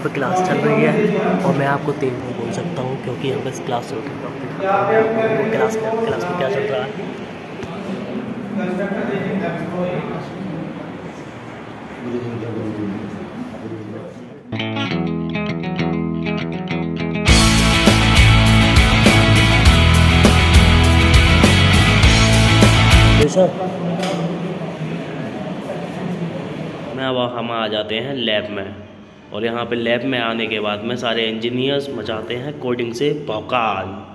पे क्लास चल रही है और मैं आपको को बोल सकता हूँ क्योंकि यहाँ पे क्लास चल रही है। क्लास में क्लास में क्या चल रहा है? मैं अब हम आ जाते हैं लैब में। और यहाँ पे लैब में आने के बाद में सारे इंजीनियर्स मचाते हैं कोडिंग से भौकाल